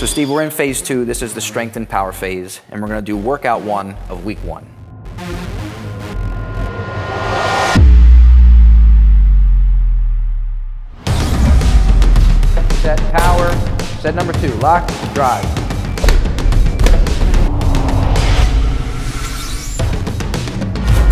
So Steve, we're in phase two. This is the strength and power phase, and we're gonna do workout one of week one. Set power, set number two, lock, drive.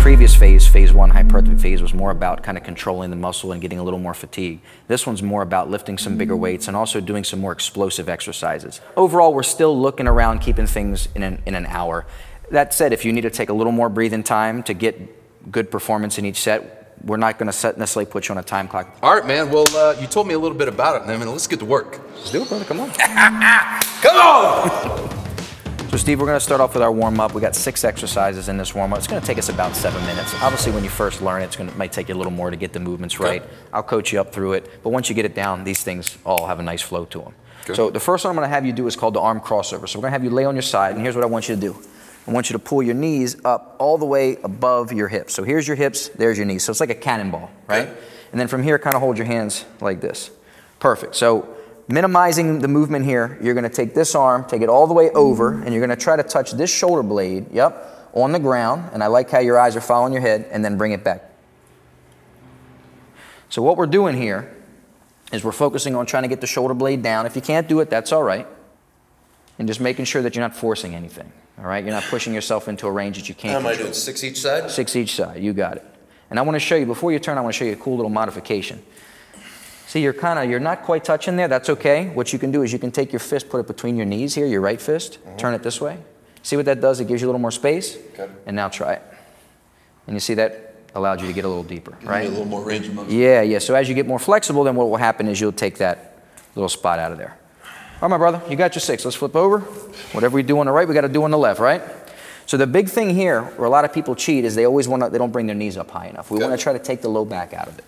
Previous phase, phase one hypertrophy phase, was more about kind of controlling the muscle and getting a little more fatigue. This one's more about lifting some bigger weights and also doing some more explosive exercises. Overall, we're still looking around keeping things in an, in an hour. That said, if you need to take a little more breathing time to get good performance in each set, we're not going to necessarily put you on a time clock. All right, man. Well, uh, you told me a little bit about it, man. Let's get to work. Let's do it, brother. Come on. Come on! So Steve, we're gonna start off with our warm up. We got six exercises in this warm up. It's gonna take us about seven minutes. Obviously, when you first learn it, it's gonna, it might take you a little more to get the movements right. Okay. I'll coach you up through it. But once you get it down, these things all have a nice flow to them. Okay. So the first one I'm gonna have you do is called the arm crossover. So we're gonna have you lay on your side, and here's what I want you to do. I want you to pull your knees up all the way above your hips. So here's your hips, there's your knees. So it's like a cannonball, right? Okay. And then from here, kind of hold your hands like this. Perfect. So minimizing the movement here, you're going to take this arm, take it all the way over, and you're going to try to touch this shoulder blade, yep, on the ground. And I like how your eyes are following your head, and then bring it back. So what we're doing here is we're focusing on trying to get the shoulder blade down. If you can't do it, that's all right. And just making sure that you're not forcing anything. All right? You're not pushing yourself into a range that you can't How am. I doing? Six each side? Six each side. You got it. And I want to show you, before you turn, I want to show you a cool little modification. See, you're kind of, you're not quite touching there. That's okay. What you can do is you can take your fist, put it between your knees here, your right fist, mm -hmm. turn it this way. See what that does? It gives you a little more space. Okay. And now try it. And you see that allowed you to get a little deeper, Give right? a little more range of motion. Yeah, yeah. So as you get more flexible, then what will happen is you'll take that little spot out of there. All right, my brother, you got your six. Let's flip over. Whatever we do on the right, we got to do on the left, right? So the big thing here, where a lot of people cheat, is they always want to, they don't bring their knees up high enough. We okay. want to try to take the low back out of it.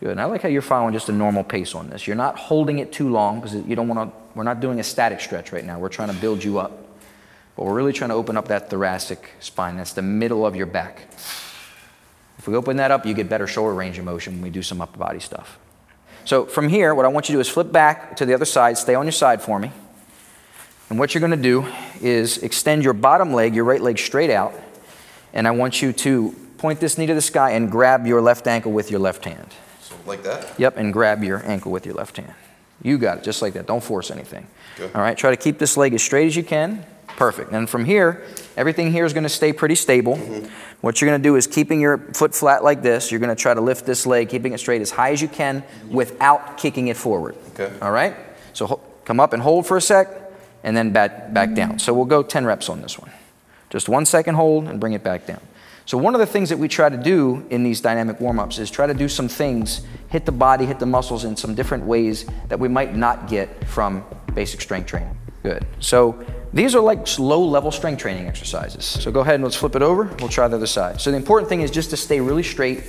Good. And I like how you're following just a normal pace on this. You're not holding it too long because you don't want to, we're not doing a static stretch right now. We're trying to build you up. But we're really trying to open up that thoracic spine. That's the middle of your back. If we open that up, you get better shoulder range of motion when we do some upper body stuff. So from here, what I want you to do is flip back to the other side. Stay on your side for me. And what you're going to do is extend your bottom leg, your right leg straight out. And I want you to point this knee to the sky and grab your left ankle with your left hand. Like that? Yep, and grab your ankle with your left hand. You got it, just like that. Don't force anything. Good. All right, try to keep this leg as straight as you can. Perfect. And from here, everything here is going to stay pretty stable. Mm -hmm. What you're going to do is keeping your foot flat like this, you're going to try to lift this leg, keeping it straight as high as you can without kicking it forward. Okay. All right? So come up and hold for a sec, and then back, back down. So we'll go 10 reps on this one. Just one second hold and bring it back down. So one of the things that we try to do in these dynamic warm-ups is try to do some things, hit the body, hit the muscles in some different ways that we might not get from basic strength training. Good. So these are like low-level strength training exercises. So go ahead and let's flip it over. We'll try the other side. So the important thing is just to stay really straight.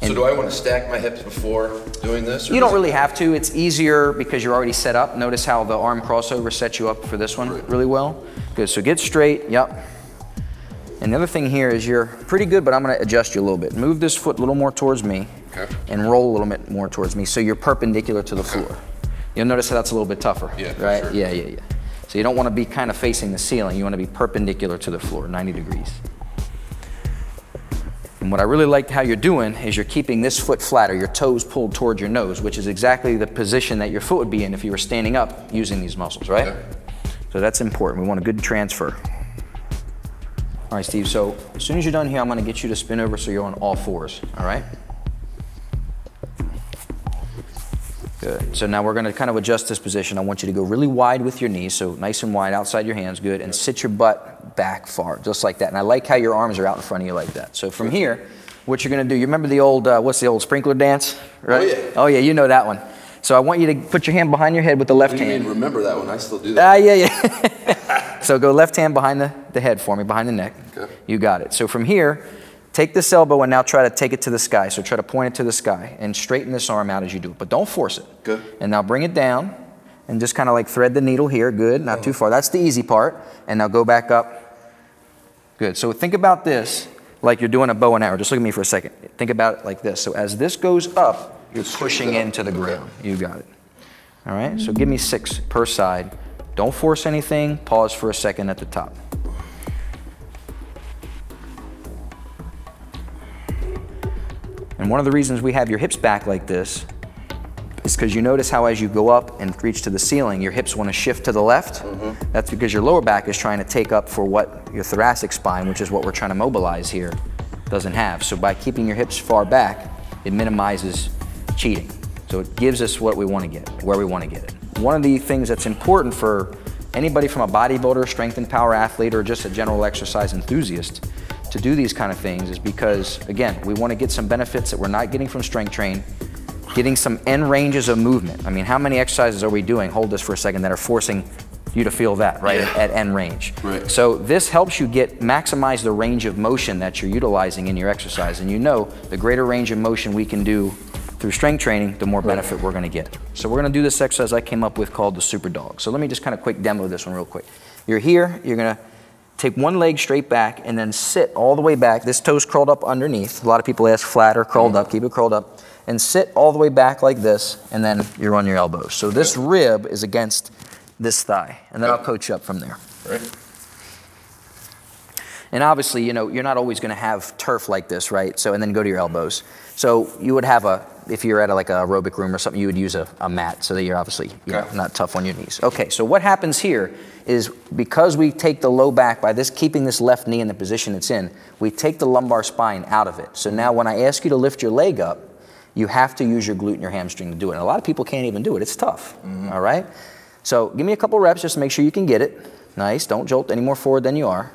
so do I want to stack my hips before doing this? You don't really have to. It's easier because you're already set up. Notice how the arm crossover sets you up for this one really well. Good. So get straight. Yep. And the other thing here is you're pretty good, but I'm gonna adjust you a little bit. Move this foot a little more towards me okay. and roll a little bit more towards me so you're perpendicular to the okay. floor. You'll notice that that's a little bit tougher, yeah, right? Sure. Yeah, yeah, yeah. So you don't wanna be kind of facing the ceiling. You wanna be perpendicular to the floor, 90 degrees. And what I really like how you're doing is you're keeping this foot flat or your toes pulled towards your nose, which is exactly the position that your foot would be in if you were standing up using these muscles, right? Okay. So that's important. We want a good transfer. All right, Steve, so as soon as you're done here, I'm gonna get you to spin over so you're on all fours, all right? Good. So now we're going to kind of adjust this position. I want you to go really wide with your knees, so nice and wide outside your hands, good, and sit your butt back far, just like that. And I like how your arms are out in front of you like that. So from here, what you're going to do, you remember the old, uh, what's the old sprinkler dance? Right? Oh, yeah. Oh, yeah, you know that one. So I want you to put your hand behind your head with the left hand. remember that one? I still do that. Ah, uh, yeah, yeah. so go left hand behind the, the head for me, behind the neck. Okay. You got it. So from here, take this elbow and now try to take it to the sky. So try to point it to the sky and straighten this arm out as you do it. But don't force it. Good. And now bring it down and just kind of like thread the needle here. Good, not oh. too far. That's the easy part. And now go back up. Good. So think about this like you're doing a bow and arrow. Just look at me for a second. Think about it like this. So as this goes up, you're pushing into the ground. You got it. All right, so give me six per side. Don't force anything, pause for a second at the top. And one of the reasons we have your hips back like this is because you notice how as you go up and reach to the ceiling, your hips want to shift to the left. Mm-hmm. That's because your lower back is trying to take up for what your thoracic spine, which is what we're trying to mobilize here, doesn't have. So by keeping your hips far back, it minimizes cheating. So it gives us what we want to get, where we want to get it. One of the things that's important for anybody from a bodybuilder, strength and power athlete, or just a general exercise enthusiast to do these kind of things is because, again, we want to get some benefits that we're not getting from strength train, getting some end ranges of movement. I mean, how many exercises are we doing, hold this for a second, that are forcing you to feel that, right, Yeah. at, at end range. Right. So this helps you get, maximize the range of motion that you're utilizing in your exercise. And you know, the greater range of motion we can do through strength training, the more benefit we're gonna get. So we're gonna do this exercise I came up with called the super dog. So let me just kind of quick demo this one real quick. You're here, you're gonna take one leg straight back and then sit all the way back. This toe's curled up underneath. A lot of people ask flat or curled up, keep it curled up. And sit all the way back like this, and then you're on your elbows. So this rib is against this thigh, and then I'll coach you up from there. Right? And obviously, you know, you're not always going to have turf like this, right? So, and then go to your elbows. So you would have a, if you're at a, like a aerobic room or something, you would use a, a mat so that you're obviously you know, not tough on your knees. Okay, so what happens here is because we take the low back by this, keeping this left knee in the position it's in, we take the lumbar spine out of it. So now when I ask you to lift your leg up, you have to use your glute and your hamstring to do it. And a lot of people can't even do it. It's tough. Mm-hmm. all right? So give me a couple reps just to make sure you can get it. Nice. Don't jolt any more forward than you are.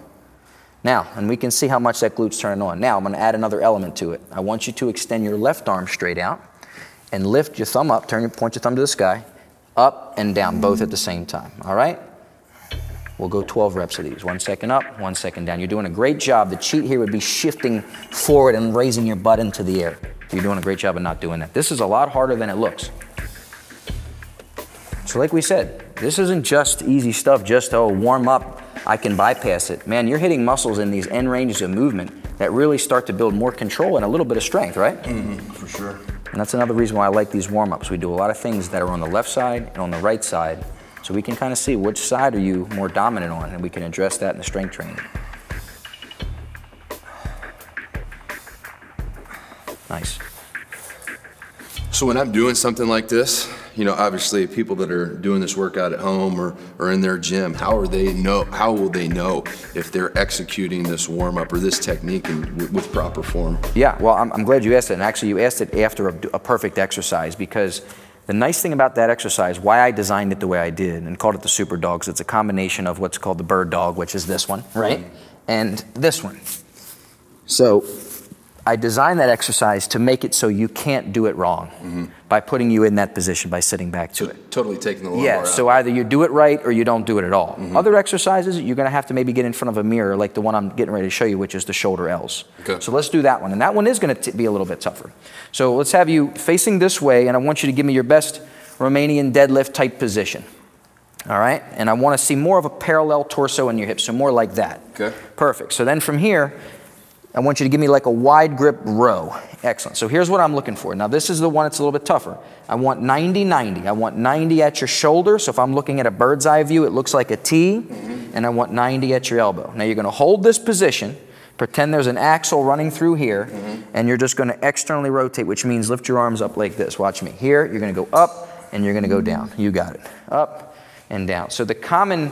Now, and we can see how much that glute's turning on. Now, I'm going to add another element to it. I want you to extend your left arm straight out and lift your thumb up, turn your, point your thumb to the sky, up and down, both at the same time. All right? We'll go 12 reps of these. One second up, one second down. You're doing a great job. The cheat here would be shifting forward and raising your butt into the air. You're doing a great job of not doing that. This is a lot harder than it looks. So, like we said, this isn't just easy stuff, just oh, warm up, I can bypass it. Man, you're hitting muscles in these end ranges of movement that really start to build more control and a little bit of strength, right? Mm-hmm, for sure. And that's another reason why I like these warm ups. We do a lot of things that are on the left side and on the right side, so we can kind of see which side are you more dominant on, and we can address that in the strength training. Nice. So when I'm doing something like this, you know, obviously people that are doing this workout at home or, or in their gym, how are they know? How will they know if they're executing this warm up or this technique in, with, with proper form? Yeah, well, I'm, I'm glad you asked it. And actually, you asked it after a, a perfect exercise because the nice thing about that exercise, why I designed it the way I did and called it the super dogs, it's a combination of what's called the bird dog, which is this one, right? Mm-hmm. And this one. So I designed that exercise to make it so you can't do it wrong mm-hmm. by putting you in that position by sitting back to So it. totally taking the lumbar Yeah, out. so either you do it right or you don't do it at all. Mm-hmm. Other exercises, you're gonna have to maybe get in front of a mirror, like the one I'm getting ready to show you, which is the shoulder L's. Okay. So let's do that one. And that one is gonna t- be a little bit tougher. So let's have you facing this way, and I want you to give me your best Romanian deadlift type position. All right? And I wanna see more of a parallel torso in your hips, so more like that. Okay. Perfect. So then from here, I want you to give me like a wide grip row. Excellent. So here's what I'm looking for. Now, this is the one that's a little bit tougher. I want 90 90. I want 90 at your shoulder. So if I'm looking at a bird's eye view, it looks like a T, and I want 90 at your elbow. Now, you're going to hold this position, pretend there's an axle running through here, and you're just going to externally rotate, which means lift your arms up like this. Watch me. Here, you're going to go up, and you're going to go down. You got it. Up and down. So the common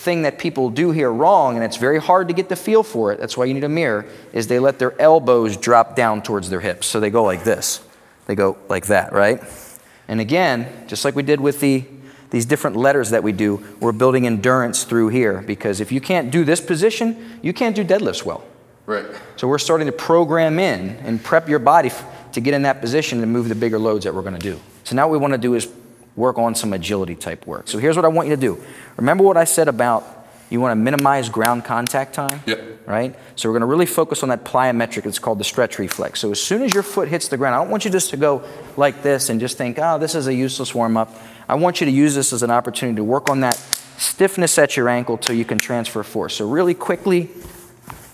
thing that people do here wrong, and it's very hard to get the feel for it, that's why you need a mirror, is they let their elbows drop down towards their hips. So they go like this. They go like that, right? And again, just like we did with the these different letters that we do, we're building endurance through here because if you can't do this position, you can't do deadlifts well. Right. So we're starting to program in and prep your body to get in that position and move the bigger loads that we're going to do. So now what we want to do is work on some agility type work. So here's what I want you to do. Remember what I said about you want to minimize ground contact time? Yep. Right? So we're going to really focus on that plyometric. It's called the stretch reflex. So as soon as your foot hits the ground, I don't want you just to go like this and just think, oh, this is a useless warm up. I want you to use this as an opportunity to work on that stiffness at your ankle till you can transfer force. So really quickly,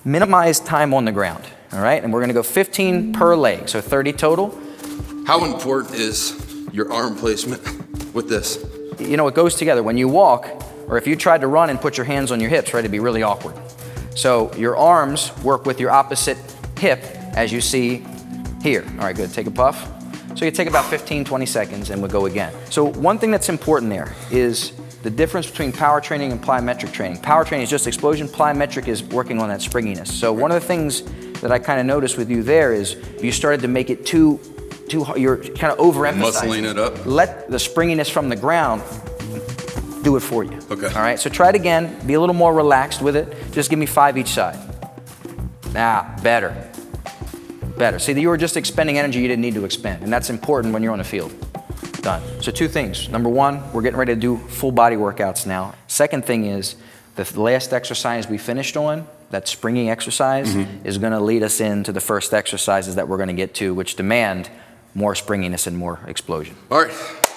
minimize time on the ground. All right? And we're going to go 15 per leg, so 30 total. How important is your arm placement with this? You know, it goes together. When you walk, or if you tried to run and put your hands on your hips, right, it'd be really awkward. So your arms work with your opposite hip, as you see here. All right, good. Take a puff. So you take about 15, 20 seconds and we'll go again. So one thing that's important there is the difference between power training and plyometric training. Power training is just explosion, plyometric is working on that springiness. So one of the things that I kind of noticed with you there is you started to make it too, too you're kind of overemphasizing. Muscling it up. Let the springiness from the ground do it for you. Okay. All right, so try it again. Be a little more relaxed with it. Just give me five each side. Now, better better. See, that you were just expending energy you didn't need to expend, and that's important when you're on the field. Done. So two things. Number one, we're getting ready to do full body workouts now. Second thing is, the last exercise we finished on, that springing exercise, mm-hmm. is going to lead us into the first exercises that we're going to get to, which demand more springiness and more explosion. All right.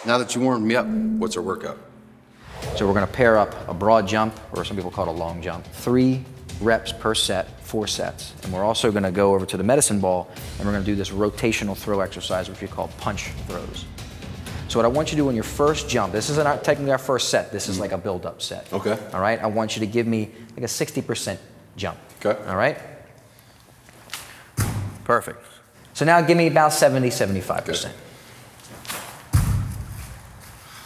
Now that you warmed me up, what's our workout? So we're going to pair up a broad jump, or some people call it a long jump, three reps per set, four sets. And we're also gonna go over to the medicine ball and we're gonna do this rotational throw exercise, which we call punch throws. So what I want you to do on your first jump, this isn't technically our first set, this is mm-hmm. like a build-up set. Okay. All right, I want you to give me like a 60% jump. Okay. All right? Perfect. So now give me about 70, 75%.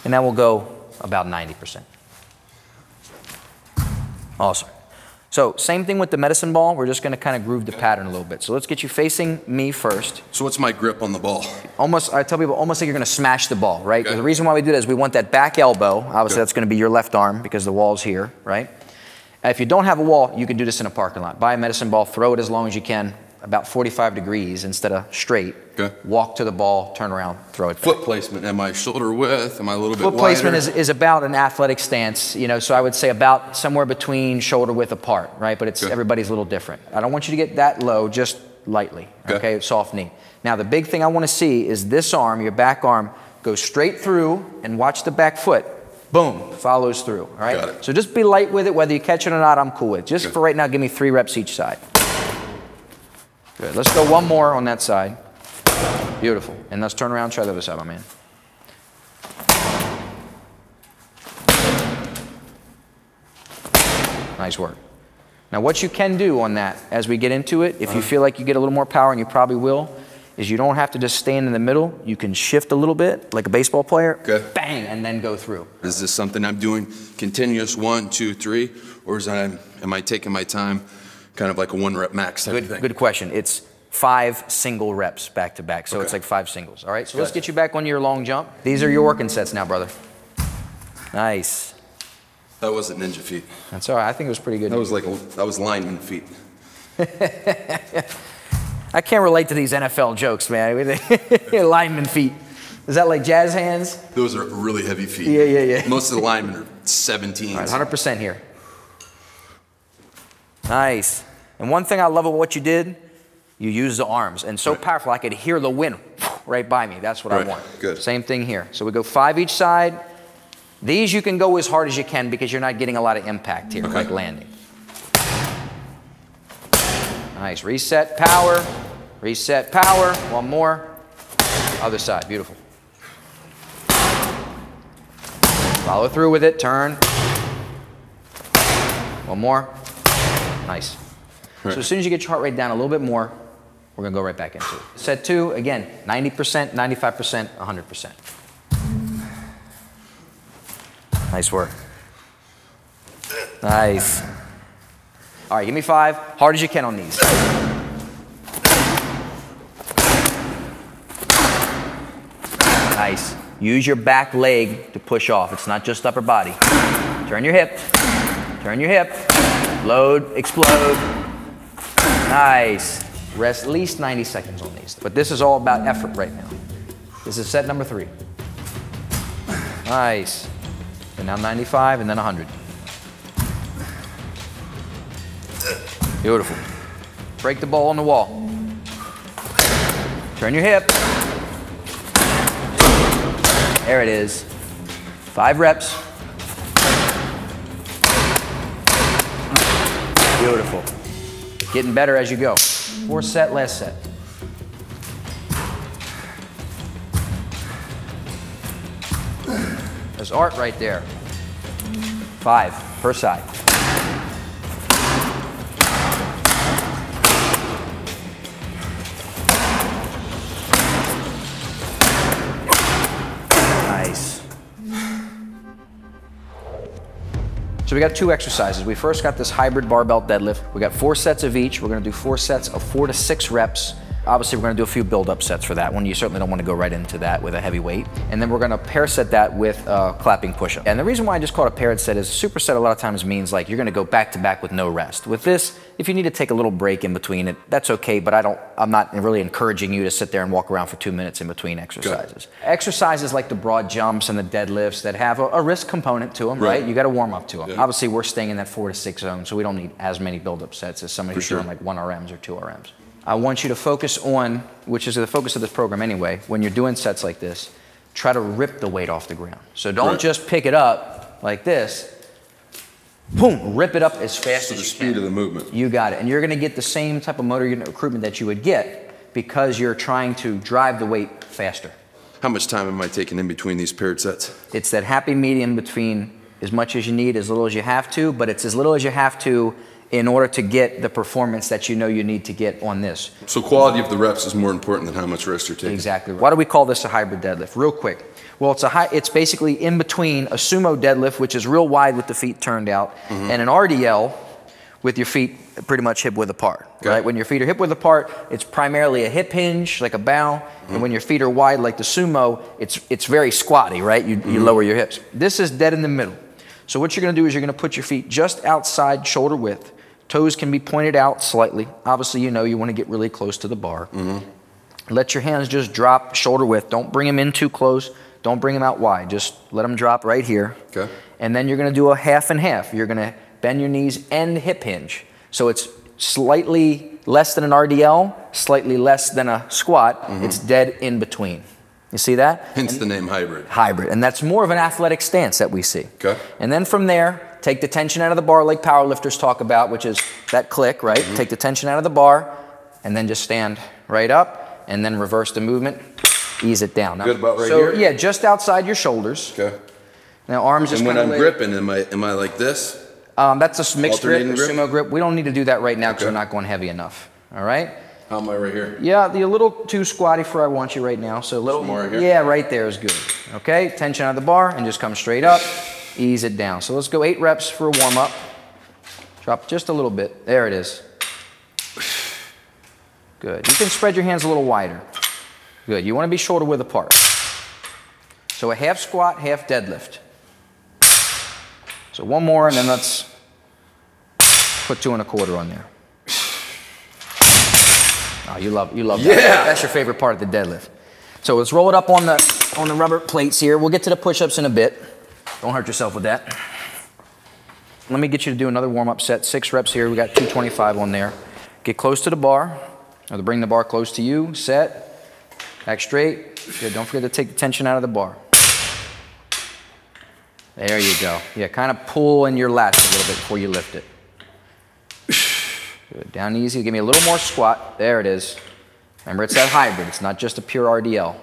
And then we'll go about 90%. Awesome. So same thing with the medicine ball. We're just going to kind of groove the pattern a little bit. So let's get you facing me first. So what's my grip on the ball? Almost, I tell people, almost like you're going to smash the ball, right? Okay. The reason why we do that is we want that back elbow. Obviously, okay. that's going to be your left arm because the wall's here, right? If you don't have a wall, you can do this in a parking lot. Buy a medicine ball, throw it as long as you can, about 45 degrees instead of straight. Okay. Walk to the ball, turn around, throw it back. Foot placement, am I shoulder width? Am I a little Foot bit Foot placement is, is about an athletic stance, you know, so I would say about somewhere between shoulder width apart, right? But it's okay. everybody's a little different. I don't want you to get that low, just lightly, okay? okay? Soft knee. Now, the big thing I want to see is this arm, your back arm, go straight through and watch the back foot. Boom, follows through, all right? So just be light with it, whether you catch it or not, I'm cool with. Just for right now, give me three reps each side. Good. Let's go one more on that side. Beautiful. And let's turn around, try the other side, my man. Nice work. Now, what you can do on that as we get into it, if you feel like you get a little more power, and you probably will, is you don't have to just stand in the middle. You can shift a little bit, like a baseball player. Okay. Bang, and then go through. Is this something I'm doing continuous one, two, three, or is I, am I taking my time? Kind of like a one rep max type good, thing. Good question. It's five single reps back to back. So okay. it's like five singles. All right, so let's get you back on your long jump. These are your working sets now, brother. Nice. That wasn't ninja feet. That's all right. I think it was pretty good. That was like a, that was lineman feet. I can't relate to these NFL jokes, man. lineman feet. Is that like jazz hands? Those are really heavy feet. Yeah, yeah, yeah. Most of the linemen are 17. All right, 100% here. Nice. And one thing I love about what you did, you used the arms. And so right. powerful, I could hear the wind right by me. That's what right. I want. Good. Same thing here. So we go five each side. These you can go as hard as you can because you're not getting a lot of impact here, okay. like landing. Nice. Reset, power. Reset, power. One more. Other side. Beautiful. Follow through with it. Turn. One more. Nice. Right. So as soon as you get your heart rate down a little bit more, we're gonna go right back into it. Set two, again, 90%, 95%, 100%. Nice work. Nice. All right, give me five. Hard as you can on these. Nice. Use your back leg to push off. It's not just upper body. Turn your hip. Turn your hip. Load, explode. Nice. Rest at least 90 seconds on these. But this is all about effort right now. This is set number three. Nice. And now 95 and then 100. Beautiful. Break the ball on the wall. Turn your hip. There it is. Five reps. Beautiful. Getting better as you go. Four set, last set. There's art right there. Five per side. So we got two exercises. We first got this hybrid barbell deadlift. We got four sets of each. We're gonna do four sets of four to six reps. Obviously, we're gonna do a few build-up sets for that one. You certainly don't wanna go right into that with a heavy weight. And then we're gonna pair set that with uh, clapping push-up. And the reason why I just call it a paired set is superset a lot of times means like you're gonna go back to back with no rest. With this, if you need to take a little break in between it, that's okay, but I don't, I'm not really encouraging you to sit there and walk around for two minutes in between exercises. Exercises like the broad jumps and the deadlifts that have a, a risk component to them, right? Right. You gotta warm up to them. Yeah. Obviously, we're staying in that four to six zone, so we don't need as many build-up sets as somebody who's sure. doing like one RMs or two RMs. I want you to focus on, which is the focus of this program anyway, when you're doing sets like this, try to rip the weight off the ground. So don't Right. just pick it up like this, boom, rip it up as fast So as the speed can. of the movement. You got it. And you're going to get the same type of motor unit recruitment that you would get because you're trying to drive the weight faster. How much time am I taking in between these paired sets? It's that happy medium between as much as you need, as little as you have to, but it's as little as you have to in order to get the performance that you know you need to get on this. So quality of the reps is more important than how much rest you're taking. Exactly. Why do we call this a hybrid deadlift? Real quick. Well, it's a high, it's basically in between a sumo deadlift, which is real wide with the feet turned out, mm-hmm. and an RDL with your feet pretty much hip width apart. Okay. Right? When your feet are hip width apart, it's primarily a hip hinge, like a bow, and mm-hmm. when your feet are wide, like the sumo, it's it's very squatty, right? You, you mm-hmm. lower your hips. This is dead in the middle. So what you're going to do is you're going to put your feet just outside shoulder width. Toes can be pointed out slightly. Obviously, you know you want to get really close to the bar. Let your hands just drop shoulder width. Don't bring them in too close. Don't bring them out wide. Just let them drop right here. Okay. And then you're going to do a half and half. You're going to bend your knees and hip hinge. So it's slightly less than an RDL, slightly less than a squat. Mm-hmm. It's dead in between. You see that? Hence the name hybrid. hybrid. And that's more of an athletic stance that we see. Okay. And then from there, take the tension out of the bar like powerlifters talk about, which is that click, right? Mm-hmm. Take the tension out of the bar and then just stand right up and then reverse the movement. Ease it down. Good about right so, here? Yeah, just outside your shoulders. Okay. Now arms just And when I'm lay- gripping, am I am I like this? Um, that's a mixed grip, grip? sumo grip. We don't need to do that right now because Okay. we're not going heavy enough. All right? How am I right here? Yeah, the a little too squatty for I want you right now. So a little more right here? Yeah, right there is good. Okay, tension out of the bar and just come straight up. Ease it down. So let's go eight reps for a warm up. Drop just a little bit. There it is. Good. You can spread your hands a little wider. Good. You want to be shoulder width apart. So a half squat, half deadlift. So one more, and then let's put two and a quarter on there. Oh, you love you love that. Yeah. That's your favorite part of the deadlift. So let's roll it up on the on the rubber plates here. We'll get to the push-ups in a bit. Don't hurt yourself with that. Let me get you to do another warm-up set. Six reps here. We got 225 on there. Get close to the bar, or bring the bar close to you. Set. Back straight. Good. Don't forget to take the tension out of the bar. There you go. Yeah, kind of pull in your lats a little bit before you lift it. Good. Down easy. Give me a little more squat. There it is. Remember, it's that hybrid. It's not just a pure RDL.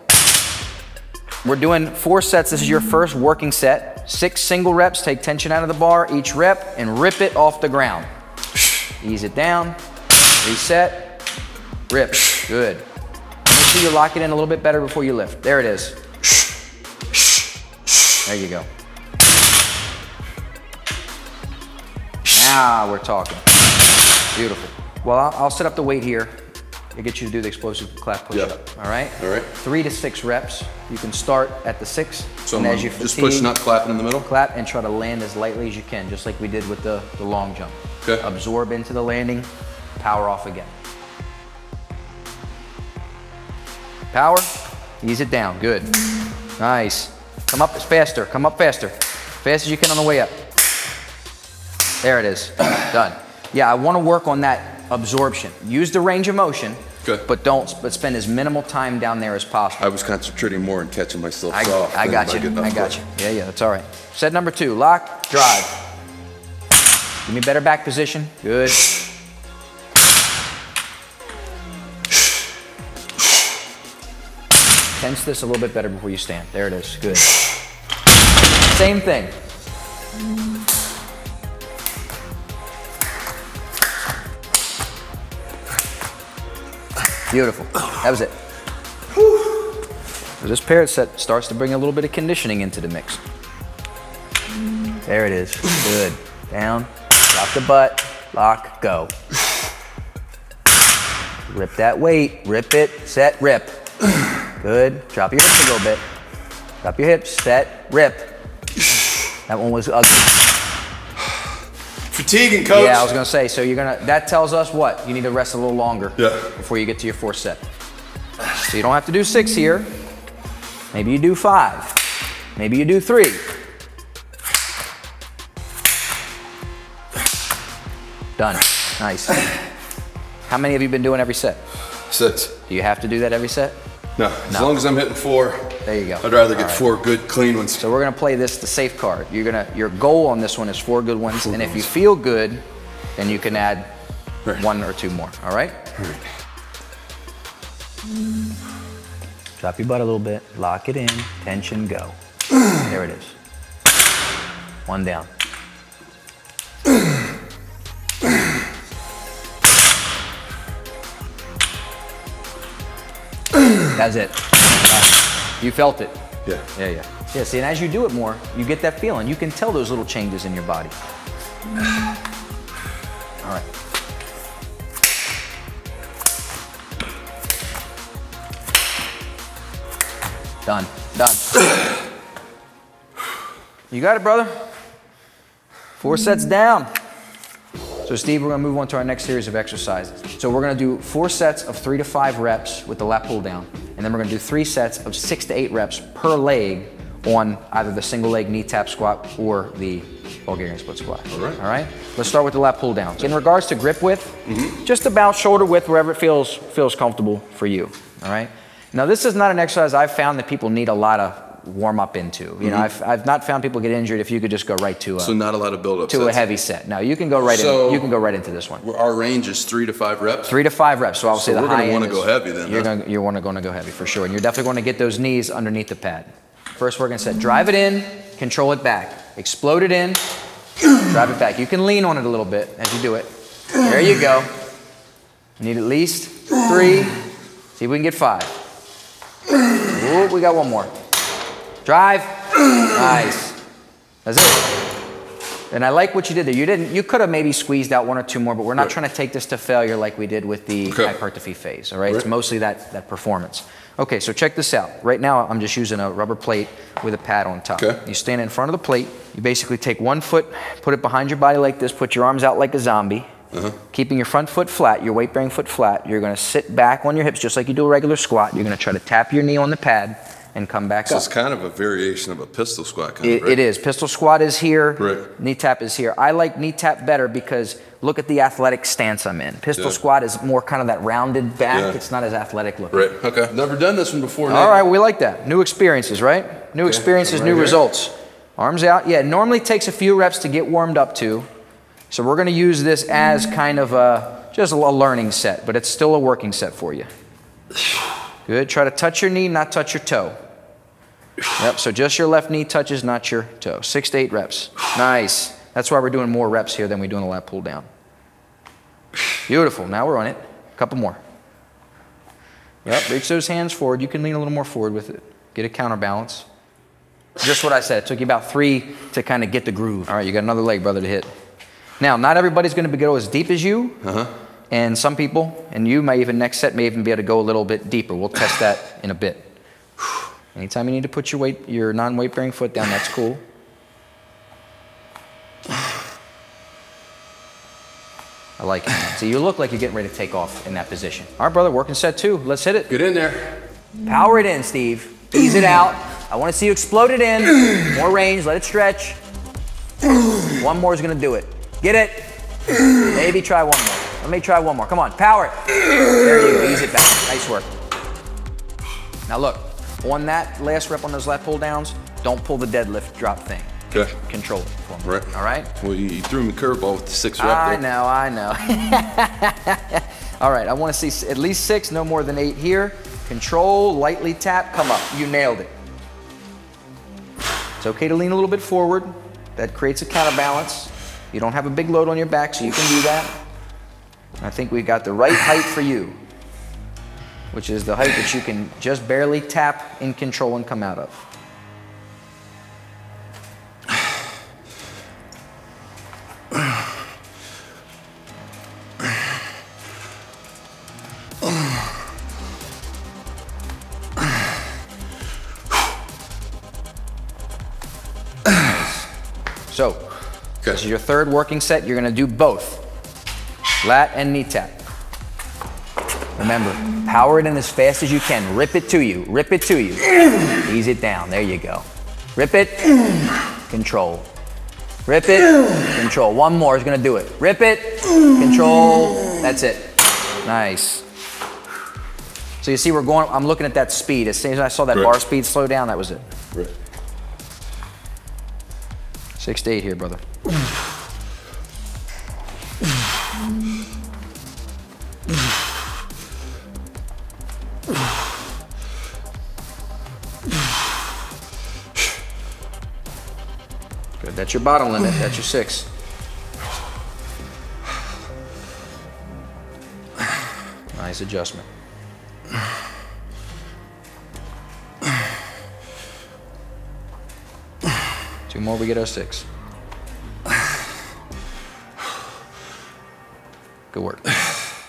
We're doing four sets. This is your first working set. Six single reps. Take tension out of the bar each rep and rip it off the ground. Ease it down. Reset. Rip. Good. Make sure you lock it in a little bit better before you lift. There it is. There you go. Now we're talking. Beautiful. Well, I'll, I'll set up the weight here to gets you to do the explosive clap push Yeah. up. All right? All right. Three to six reps. You can start at the six. So and I'm as you just fatigue, pushing up, clapping in the middle. clap and try to land as lightly as you can, just like we did with the, the long jump. Okay. Absorb into the landing, power off again. Power, ease it down, good. Nice. Come up as faster, come up faster. Fast as you can on the way up. There it is, done. Yeah, I wanna work on that absorption. Use the range of motion, Good. but don't, but spend as minimal time down there as possible. I was concentrating more on catching myself I, soft. I got you. getting I got you. Yeah, yeah, that's all right. Set number two, lock, drive. Give me better back position. Good. Tense this a little bit better before you stand. There it is. Good. Same thing. Beautiful. That was it. This paired set starts to bring a little bit of conditioning into the mix. There it is. Good. Down. Drop the butt. Lock. Go. Rip that weight. Rip it. Set. Rip. Good. Drop your hips a little bit. Drop your hips. Set. Rip. That one was ugly. Fatiguing, coach. Yeah, I was gonna say. So you're gonna. That tells us what you need to rest a little longer. Yeah. Before you get to your fourth set. So you don't have to do six here. Maybe you do five. Maybe you do three. Done. Nice. How many have you been doing every set? Six. Do you have to do that every set? No, as No. long as I'm hitting four, There you go. I'd rather All get right. four good, clean ones. So we're gonna play this the safe card. You're gonna your goal on this one is four good ones, and if you feel good, then you can add Right. one or two more. All right? Right. Drop your butt a little bit, lock it in, tension, go. there it is. One down. That's it. You felt it. Yeah. Yeah, yeah. Yeah, see, and as you do it more, you get that feeling. You can tell those little changes in your body. All right. Done. Done. you got it, brother. Four sets down. So Steve, we're gonna move on to our next series of exercises. So we're gonna do four sets of three to five reps with the lat pull down, and then we're gonna do three sets of six to eight reps per leg on either the single leg knee tap squat or the Bulgarian split squat. All right. All right. Let's start with the lat pull down. In regards to grip width, mm-hmm. just about shoulder width, wherever it feels feels comfortable for you. All right. Now this is not an exercise I've found that people need a lot of warm up into. You know, mm-hmm. I've, I've not found people get injured if you could just go right to a So not a lot of build-up to a heavy set. No, you can go right So- in. You can go right into this one. Our range is three to five reps. Three to five reps. So obviously So the we're gonna wanna go heavy then, You're huh? going you're wanna, gonna go heavy for sure, and you're definitely going to get those knees underneath the pad. First, we're going to set drive it in, control it back, explode it in, drive it back. You can lean on it a little bit as you do it. There you go. You need at least three. See if we can get five. Ooh, we got one more. Drive. Nice. That's it. And I like what you did there. You didn't. You could have maybe squeezed out one or two more, but we're not Right. trying to take this to failure like we did with the Okay. hypertrophy phase. All right. It's mostly that that performance. Okay, so check this out. Right now, I'm just using a rubber plate with a pad on top. Okay. You stand in front of the plate. You basically take one foot, put it behind your body like this. Put your arms out like a zombie. Uh-huh. Keeping your front foot flat, your weight bearing foot flat. You're going to sit back on your hips just like you do a regular squat. You're going to try to tap your knee on the pad and come back So up. it's kind of a variation of a pistol squat kind It, of, right? it is. Pistol squat is here. Right. Knee tap is here. I like knee tap better because look at the athletic stance I'm in. Pistol Yeah. squat is more kind of that rounded back. Yeah. It's not as athletic looking. Right, okay. Never done this one before. All right, we like that. New experiences, right? New experiences, I'm new here. results. Arms out. Yeah, it normally takes a few reps to get warmed up to. So we're going to use this as kind of a just a learning set, but it's still a working set for you. Good. Try to touch your knee, not touch your toe. Yep, so just your left knee touches, not your toe. Six to eight reps. Nice. That's why we're doing more reps here than we do in the lat pull down. Beautiful. Now we're on it. A couple more. Yep, reach those hands forward. You can lean a little more forward with it. Get a counterbalance. Just what I said. It took you about three to kind of get the groove. All right, you got another leg, brother, to hit. Now, not everybody's going to go as deep as you. Uh-huh. And some people, and you may even next set may even be able to go a little bit deeper. We'll test that in a bit. Anytime you need to put your weight, your non-weight bearing foot down, that's cool. I like it. So you look like you're getting ready to take off in that position. All right, brother, working set two. Let's hit it. Get in there. Power it in, Steve. Ease it out. I want to see you explode it in. More range. Let it stretch. One more is going to do it. Get it. Maybe try one more. Let me try one more. Come on, power it. There you go. Ease it back. Nice work. Now look, on that last rep on those lat pull downs, don't pull the deadlift drop thing. Okay. Control it for me. Right. All right? Well, you, threw me a curveball with the six rep I there. know, I know. All right, I want to see at least six, no more than eight here. Control, lightly tap, come up. You nailed it. It's okay to lean a little bit forward. That creates a counterbalance. You don't have a big load on your back, so you can do that. I think we've got the right height for you, which is the height that you can just barely tap in control and come out of. This is your third working set. You're gonna do both, lat and knee tap. Remember, power it in as fast as you can. Rip it to you, rip it to you. Ease it down, there you go. Rip it, control. Rip it, control. One more is gonna do it. Rip it, control, that's it. Nice. So you see we're going, I'm looking at that speed. As soon as I saw that Right. bar speed slow down, that was it. Right. Six to eight here, brother. Good. That's your bottom limit. That's your six. Nice adjustment. Two more, we get our six.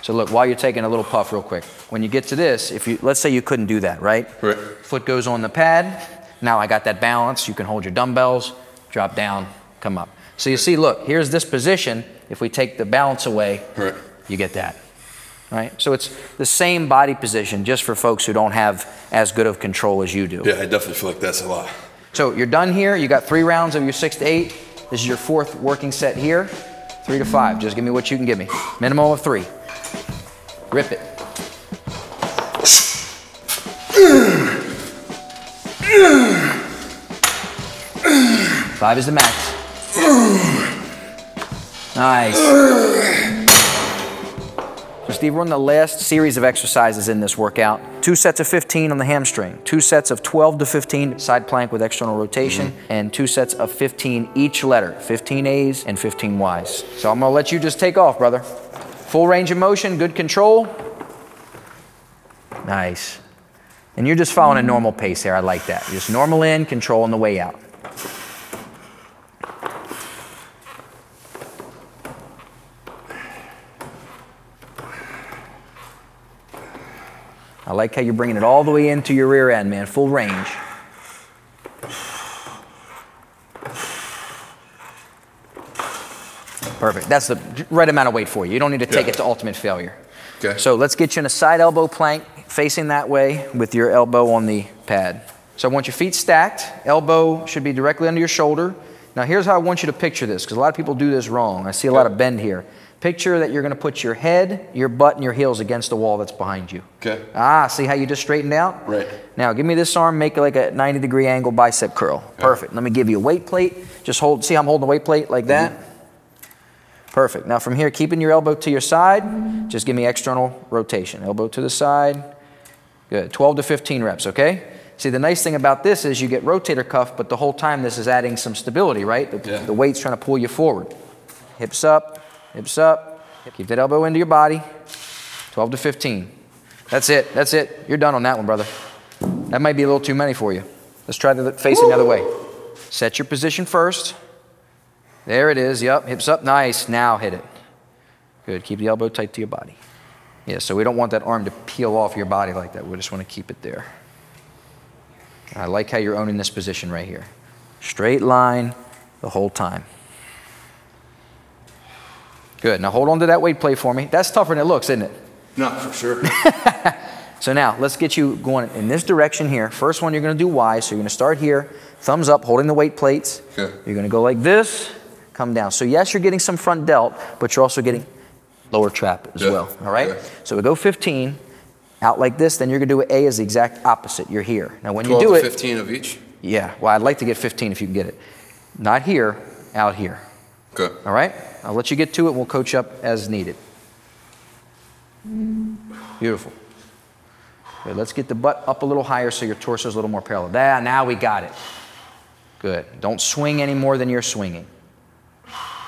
So look, while you're taking a little puff real quick, when you get to this, if you, let's say you couldn't do that, right? Right. Foot goes on the pad. Now I got that balance. You can hold your dumbbells, drop down, come up. So you see, look, here's this position. If we take the balance away, Right. you get that. Right? So it's the same body position just for folks who don't have as good of control as you do. Yeah, I definitely feel like that's a lot. So you're done here. You got three rounds of your six to eight. This is your fourth working set here. Three to five. Just give me what you can give me. Minimum of three. Rip it. Five is the max. Nice. So Steve, we're on the last series of exercises in this workout. Two sets of 15 on the hamstring, two sets of 12 to 15 side plank with external rotation, mm-hmm. and two sets of 15 each letter, 15 A's and 15 Y's. So I'm gonna let you just take off, brother. Full range of motion, good control. Nice. And you're just following a normal pace there. I like that. Just normal in, control on the way out. I like how you're bringing it all the way into your rear end, man. Full range. Perfect. That's the right amount of weight for you. You don't need to take Yeah. it to ultimate failure. Okay. So let's get you in a side elbow plank facing that way with your elbow on the pad. So I want your feet stacked. Elbow should be directly under your shoulder. Now here's how I want you to picture this because a lot of people do this wrong. I see a lot of bend here. Picture that you're going to put your head, your butt, and your heels against the wall that's behind you. Okay. Ah, see how you just straightened out? Right. Now give me this arm, make it like a 90 degree angle bicep curl. Perfect. Let me give you a weight plate. Just hold, see how I'm holding the weight plate like that? Perfect. Now from here, keeping your elbow to your side, just give me external rotation. Elbow to the side. Good. 12 to 15 reps, okay? See, the nice thing about this is you get rotator cuff, but the whole time this is adding some stability, right? The, Yeah. the weight's trying to pull you forward. Hips up, hips up. Keep that elbow into your body. 12 to 15. That's it. That's it. You're done on that one, brother. That might be a little too many for you. Let's try the face the other way. Set your position first. There it is. Yep. Hips up. Nice. Now hit it. Good. Keep the elbow tight to your body. Yeah, so we don't want that arm to peel off your body like that. We just want to keep it there. I like how you're owning this position right here. Straight line the whole time. Good. Now hold on to that weight plate for me. That's tougher than it looks, isn't it? No, for sure. So now let's get you going in this direction here. First one, you're going to do Y. So you're going to start here, thumbs up, holding the weight plates. Okay. You're going to go like this, come down. So yes, you're getting some front delt, but you're also getting lower trap as Yeah. well. All right. Okay. So we go 15 out like this. Then you're going to do A is the exact opposite. You're here. Now when you do it, 15 of each? yeah. Well, I'd like to get 15 if you can get it. Not here, out here. Okay. All right? I'll let you get to it. And we'll coach up as needed. Beautiful. Good. Let's get the butt up a little higher so your torso is a little more parallel. There, now we got it. Good. Don't swing any more than you're swinging.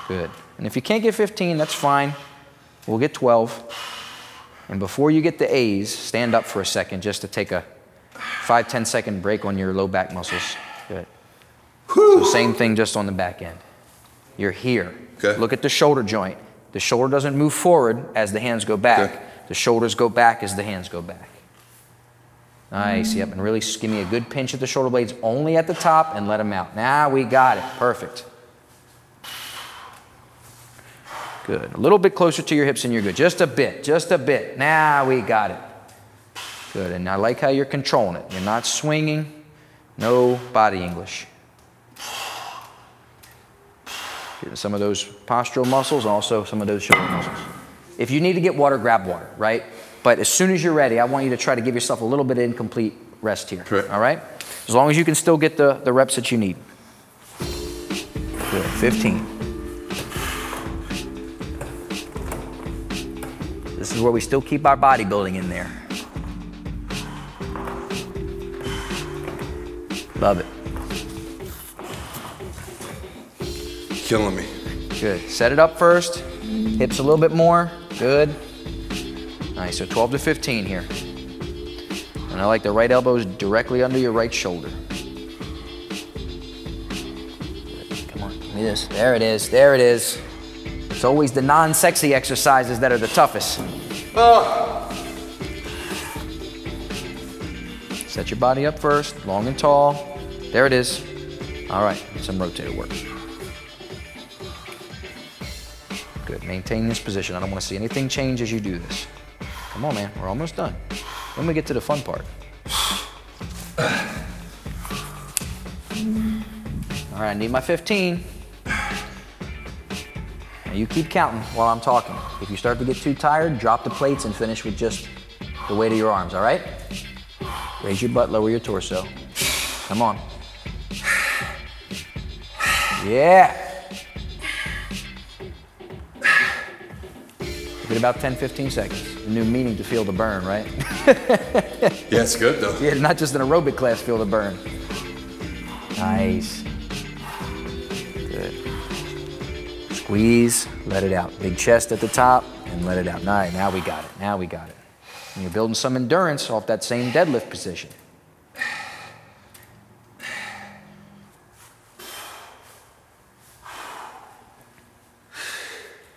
Good. And if you can't get 15, that's fine. We'll get 12. And before you get the A's, stand up for a second just to take a five, 10 second break on your low back muscles. Good. So same thing just on the back end. You're here. Okay. Look at the shoulder joint. The shoulder doesn't move forward as the hands go back. Okay. The shoulders go back as the hands go back. Nice, yep, and really give me a good pinch at the shoulder blades only at the top and let them out. Now we got it, perfect. Good, a little bit closer to your hips and you're good. Just a bit, just a bit. Now we got it. Good, and I like how you're controlling it. You're not swinging, no body English. Getting some of those postural muscles, also some of those shoulder muscles. If you need to get water, grab water, right? But as soon as you're ready, I want you to try to give yourself a little bit of incomplete rest here. Correct. All right? As long as you can still get the, the reps that you need. Good. 15. Is where we still keep our bodybuilding in there. Love it. Killing me. Good. Set it up first. Hips a little bit more. Good. Nice. So 12 to 15 here. And I like the right elbows directly under your right shoulder. Come on. Give me this. There it is. There it is. It's always the non sexy exercises that are the toughest. Oh. Set your body up first, long and tall. There it is. All right, some rotator work. Good. Maintain this position. I don't want to see anything change as you do this. Come on, man. We're almost done. Then we get to the fun part. All right, I need my 15. You keep counting while I'm talking. If you start to get too tired, drop the plates and finish with just the weight of your arms, all right? Raise your butt, lower your torso. Come on. Yeah. Give it about 10, 15 seconds. A new meaning to feel the burn, right? Yeah, it's good though. yeah, not just an aerobic class, feel the burn. Nice. Squeeze, let it out. Big chest at the top and let it out. All right, now we got it. Now we got it. And you're building some endurance off that same deadlift position.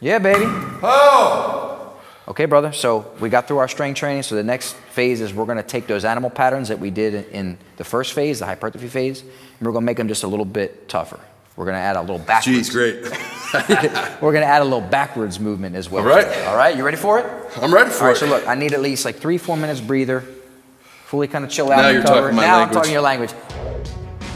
Yeah, baby. Oh! Okay, brother. So we got through our strength training. So the next phase is we're going to take those animal patterns that we did in- the first phase, the hypertrophy phase, and we're going to make them just a little bit tougher. We're going to add a little backwards. Jeez, great. We're going to add a little backwards movement as well. All right. All right. You ready for it? I'm ready for All right. it. So look, I need at least like three, four minutes breather. Fully kind of chill out. Now you're recover. talking my now language. I'm talking your language.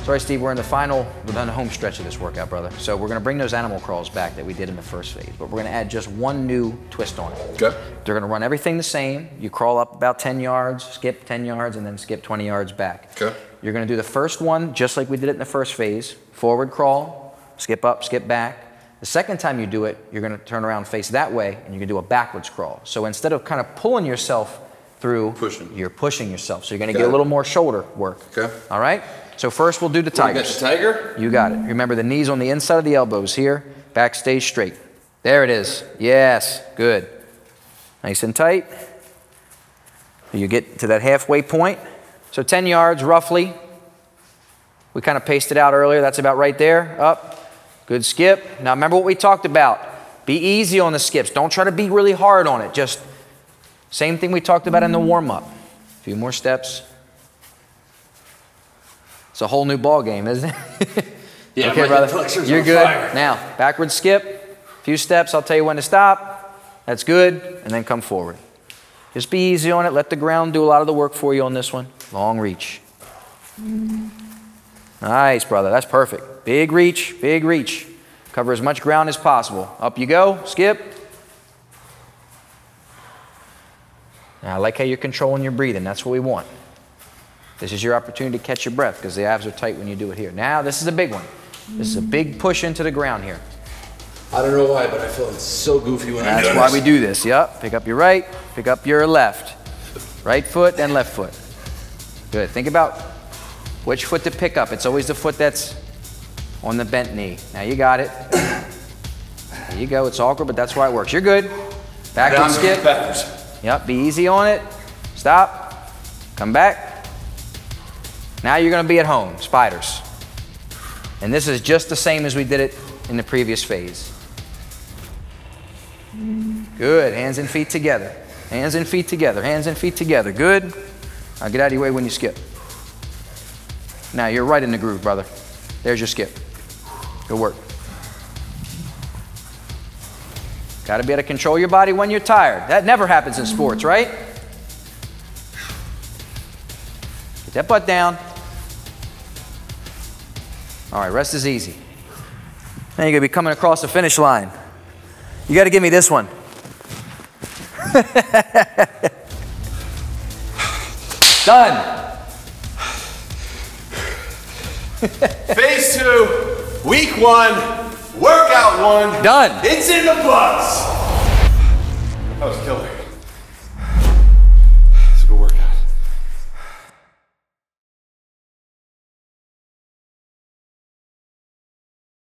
Sorry, Steve. We're in the final, we're on the home stretch of this workout, brother. So we're going to bring those animal crawls back that we did in the first phase, but we're going to add just one new twist on it. Okay. They're going to run everything the same. You crawl up about 10 yards, skip 10 yards, and then skip 20 yards back. Okay. You're going to do the first one just like we did it in the first phase forward crawl, skip up, skip back. The second time you do it, you're going to turn around, face that way, and you're going to do a backwards crawl. So instead of kind of pulling yourself through, Pushing. you're pushing yourself. So you're going to get a little more shoulder work. Okay. All right? So first we'll do the You got the tiger? You got it. Remember the knees on the inside of the elbows here. Back stays straight. There it is. Yes. Good. Nice and tight. You get to that halfway point. So 10 yards roughly. We kind of paced it out earlier. That's about right there. Up. Good skip. Now remember what we talked about. Be easy on the skips. Don't try to be really hard on it. Just same thing we talked about in the warm up. A few more steps. It's a whole new ball game, isn't it? Yeah, okay, brother. You're good. fire. Now, backward skip. A few steps. I'll tell you when to stop. That's good. And then come forward. Just be easy on it. Let the ground do a lot of the work for you on this one. Long reach. Nice, brother. That's perfect. Big reach, big reach. Cover as much ground as possible. Up you go. Skip. Now, I like how you're controlling your breathing. That's what we want. This is your opportunity to catch your breath because the abs are tight when you do it here. Now, this is a big one. This is a big push into the ground here. I don't know why, but I feel it's so goofy when I'm That's why we do this. Yep. Pick up your right, pick up your left. Right foot, and left foot. Good. Think about which foot to pick up. It's always the foot that's on the bent knee. Now you got it. There you go. It's awkward, but that's why it works. You're good. Back to the skip. backwards. Yep, be easy on it. Stop. Come back. Now you're going to be at home, spiders. And this is just the same as we did it in the previous phase. Good. Hands and feet together. Hands and feet together. Hands and feet together. Good. Now get out of your way when you skip. Now you're right in the groove, brother. There's your skip. Good work. Got to be able to control your body when you're tired. That never happens in sports, right? Get that butt down. All right, rest is easy. Now you're going to be coming across the finish line. You got to give me this one. Done. Phase two, Week one, workout one. Done. It's in the books. That was killer.